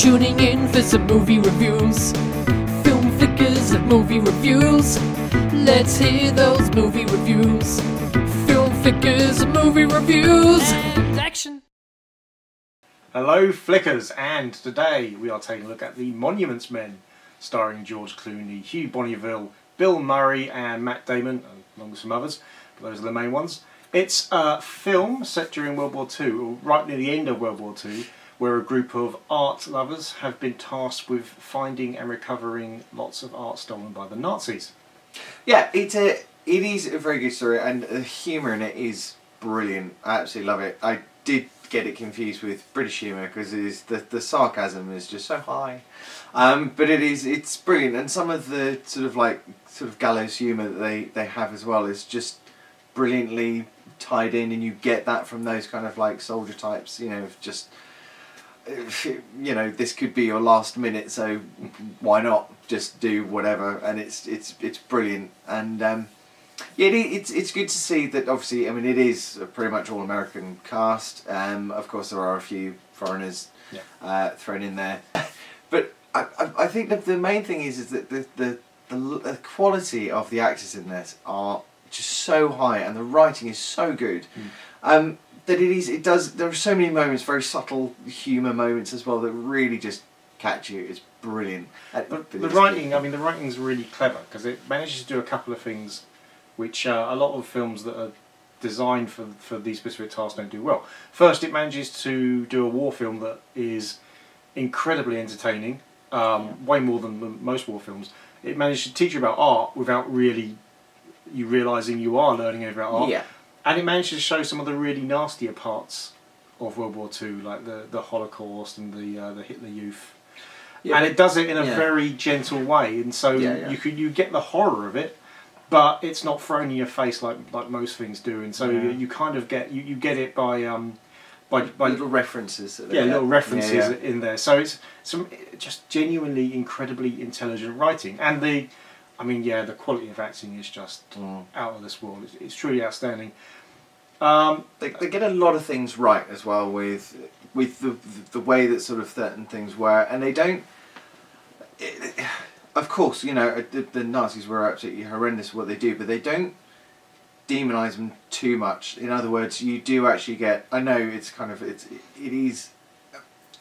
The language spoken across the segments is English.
tuning in for some movie reviews. Film flickers of movie reviews. Let's hear those movie reviews. Film flickers of movie reviews. And action. Hello, Flickers, and today we are taking a look at The Monuments Men, starring George Clooney, Hugh Bonneville, Bill Murray, and Matt Damon, along with some others, but those are the main ones. It's a film set during World War II, or right near the end of World War II, where a group of art lovers have been tasked with finding and recovering lots of art stolen by the Nazis. Yeah, it's a it is a very good story, and the humour in it is brilliant. I absolutely love it. I did get it confused with British humour because the the sarcasm is just so high, um, but it is it's brilliant, and some of the sort of like sort of gallows humour that they they have as well is just brilliantly tied in, and you get that from those kind of like soldier types, you know, just you know this could be your last minute so why not just do whatever? And it's it's it's brilliant. And um, yeah it, it's it's good to see that obviously I mean it is a pretty much all American cast. Um, of course there are a few foreigners Yeah. uh, thrown in there. But I, I, I think that the main thing is is that the, the the quality of the actors in this are just so high and the writing is so good. Um, that it is it does there are so many moments very subtle humour moments as well that really just catch you it's brilliant Uh, But but the writing. I mean, the writing's really clever because it manages to do a couple of things which uh, a lot of films that are designed for for these specific tasks don't do well. First, it manages to do a war film that is incredibly entertaining, um, way more than most war films. It manages to teach you about art without really you realizing you are learning about art. yeah And it managed to show some of the really nastier parts of World War Two, like the, the Holocaust and the uh, the Hitler Youth. Yeah, and it does it in a yeah. very gentle way, and so Yeah, you could you get the horror of it, but it's not thrown in your face like like most things do, and so you, you kind of get you, you get it by um by by little references yeah little references in there. So it's some just genuinely incredibly intelligent writing, and the I mean yeah the quality of acting is just Mm. out of this world. It's, it's truly outstanding. Um, They, they get a lot of things right as well with with the the way that sort of certain things were, and they don't. It, of course, you know the, the Nazis were absolutely horrendous what they do, but they don't demonize them too much. In other words, you do actually get. I know it's kind of it's it is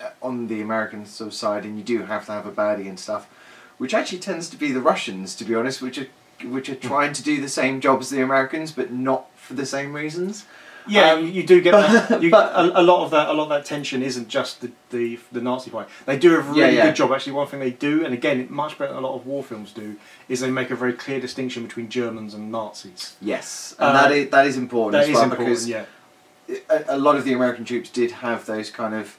uh, on the American sort of side, and you do have to have a baddie and stuff, which actually tends to be the Russians, to be honest, which are which are trying to do the same job as the Americans, but not for the same reasons. Yeah, Um, you, do get that. You, but- a, a lot of that. A lot of that tension isn't just the the, the Nazi fight. They do a really Yeah, yeah. good job. Actually, one thing they do, and again, much better than a lot of war films do, is they make a very clear distinction between Germans and Nazis. Yes, and Uh, that is that is important That as is well important. because Yeah, a, a lot of the American troops did have those kind of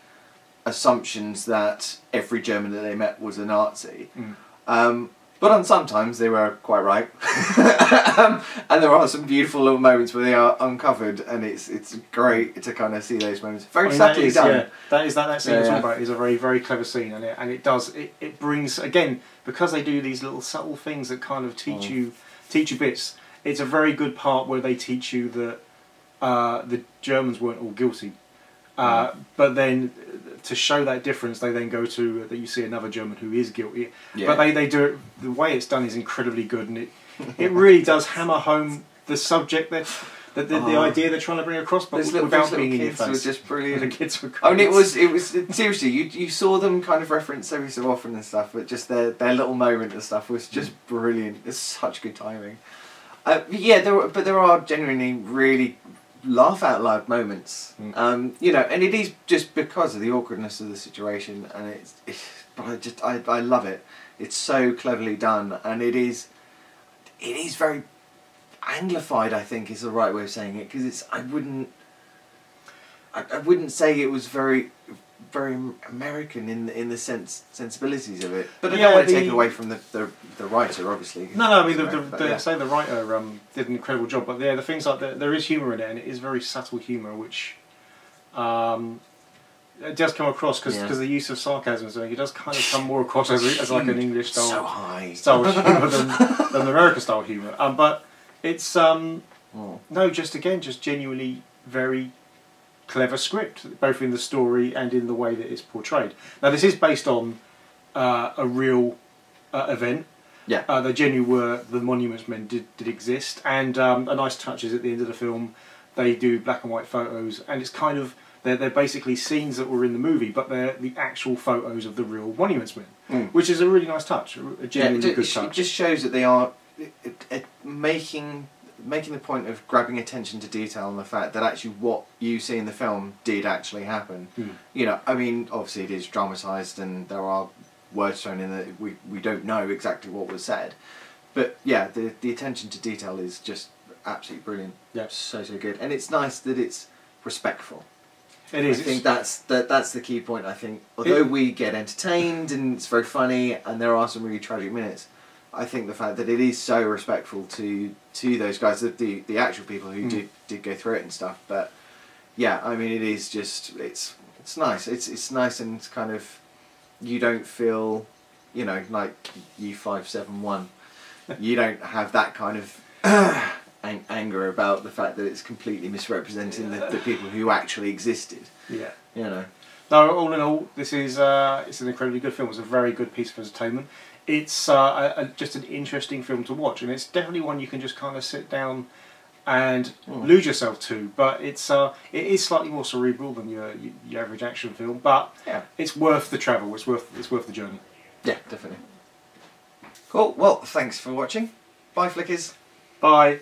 assumptions that every German that they met was a Nazi. Mm. Um, but on sometimes they were quite right, um, and there are some beautiful little moments where they are uncovered, and it's it's great to kind of see those moments. Very I mean, subtly is, done. yeah, that is that that scene Yeah, you're talking yeah. about is a very very clever scene, and it and it does it, it brings again because they do these little subtle things that kind of teach Mm. you teach you bits. It's a very good part where they teach you that uh, the Germans weren't all guilty, uh, but then to show that difference, they then go to uh, that you see another German who is guilty. Yeah. But they, they do it the way it's done is incredibly good, and it it really does hammer home the subject that. The, the, the Oh. idea they're trying to bring across, but Those little, without being in your kids were face. just the kids were I mean, it was it was seriously you you saw them kind of reference every so often and stuff, but just their their little moment and stuff was just mm. brilliant. It's such good timing. Uh, yeah, there were, but there are genuinely really laugh out loud moments. Mm. Um, you know, and it is just because of the awkwardness of the situation, and it's, it's but I just I I love it. It's so cleverly done, and it is it is very anglified. I think is the right way of saying it because it's I wouldn't. I, I wouldn't say it was very very American in the, in the sense sensibilities of it, but I Yeah, don't want to the- take away from the, the, the writer, obviously. No, no. I mean, the, the, the, yeah. say the writer um, did an incredible job, but yeah, the things like the, there is humour in it, and it is very subtle humour, which um, it does come across because Yeah. the use of sarcasm, so it does kind of come more across as, as like an English style so high. style humour than, than the American style humour. Um, but it's um, Oh. no, just again, just genuinely very clever script, both in the story and in the way that it's portrayed. Now, this is based on uh, a real uh, event. Yeah. Uh, they genuinely were the Monuments Men did, did exist, and um, a nice touch is at the end of the film, they do black and white photos, and it's kind of they're, they're basically scenes that were in the movie, but they're the actual photos of the real Monuments Men, Mm. which is a really nice touch, a Yeah, it, good it, touch. it just shows that they are it- making making the point of grabbing attention to detail and the fact that actually what you see in the film did actually happen. Mm. You know, I mean, obviously it is dramatized and there are words thrown in that we, we don't know exactly what was said. But yeah, the the attention to detail is just absolutely brilliant. Yeah. So so good. And it's nice that it's respectful. It is. I think that's that, that's the key point. I think although It- we get entertained and it's very funny and there are some really tragic minutes, I think the fact that it is so respectful to to those guys, the the, the actual people who Mm. did did go through it and stuff. But yeah, I mean, it is just it's it's nice. It's it's nice and it's kind of you don't feel, you know, like U five seven one. You don't have that kind of. ang- anger about the fact that it's completely misrepresenting the, the people who actually existed yeah. you know No, all in all, this is uh, it's an incredibly good film. It's a very good piece of entertainment. It's uh, a, a, just an interesting film to watch, and it's definitely one you can just kind of sit down and Mm. lose yourself to. But it's uh, it is slightly more cerebral than your your average action film, but Yeah. it's worth the travel. It's worth it's worth the journey. Yeah, definitely. Cool. Well, thanks for watching. Bye, Flickers. Bye.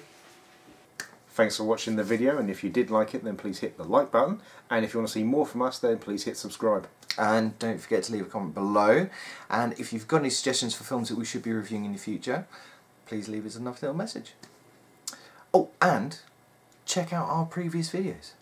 Thanks for watching the video, and if you did like it, then please hit the like button. And if you want to see more from us, then please hit subscribe. And don't forget to leave a comment below. And if you've got any suggestions for films that we should be reviewing in the future, please leave us a nice little message. Oh, and check out our previous videos.